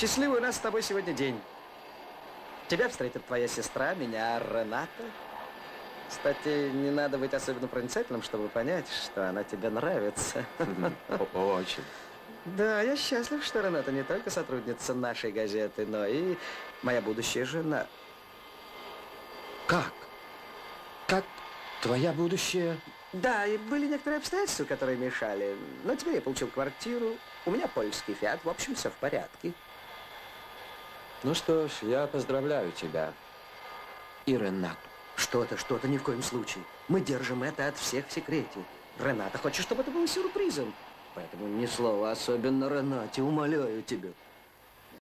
Счастливый у нас с тобой сегодня день. Тебя встретит твоя сестра, меня Рената. Кстати, не надо быть особенно проницательным, чтобы понять, что она тебе нравится. Очень. Да, я счастлив, что Рената не только сотрудница нашей газеты, но и моя будущая жена. Как? Как твоя будущая? Да, и были некоторые обстоятельства, которые мешали. Но теперь я получил квартиру, у меня польский фиат, в общем, все в порядке. Ну что ж, я поздравляю тебя и Ренату. Что-то, что-то, ни в коем случае. Мы держим это от всех в секрете. Рената хочет, чтобы это было сюрпризом. Поэтому ни слова, особенно Ренате, умоляю тебя.